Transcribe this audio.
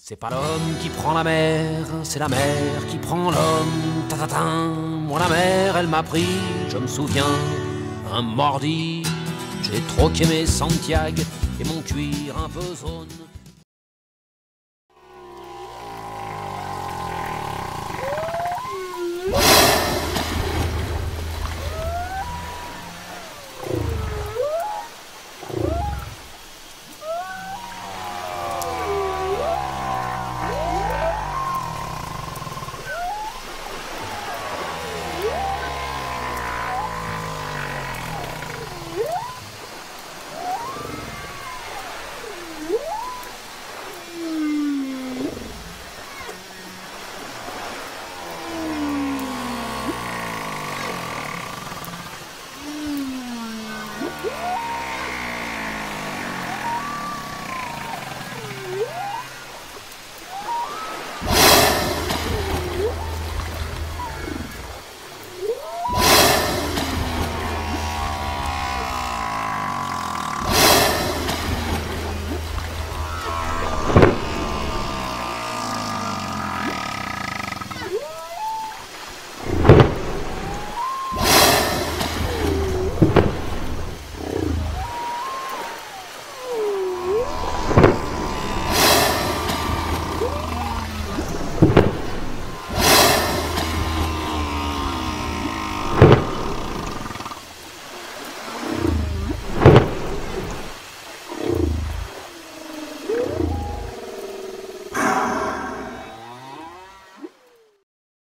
C'est pas l'homme qui prend la mer, c'est la mer qui prend l'homme. Tatatin, moi la mer, elle m'a pris, je me souviens, un mordi. J'ai troqué mes Santiago et mon cuir un peu zone.